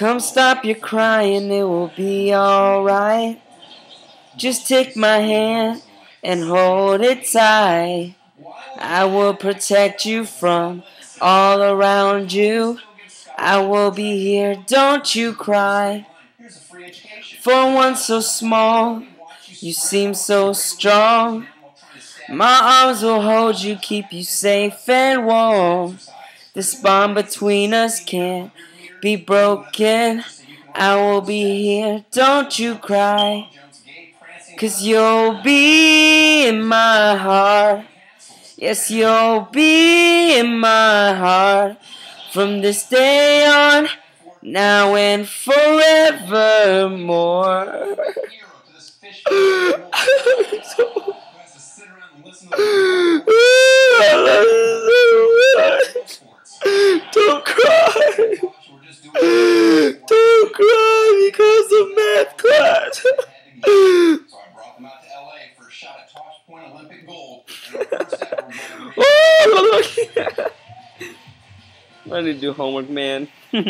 Come stop your crying, it will be alright. Just take my hand and hold it tight. I will protect you from all around you. I will be here, don't you cry. For one so small, you seem so strong. My arms will hold you, keep you safe and warm. This bond between us can't be broken. I will be here, don't you cry. Cause you'll be in my heart. Yes, you'll be in my heart. From this day on, now and forevermore. Don't I need to do homework, man.